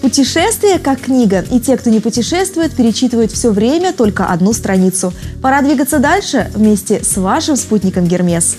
Путешествие как книга, и те, кто не путешествует, перечитывают все время только одну страницу. Пора двигаться дальше вместе с вашим спутником Гермес.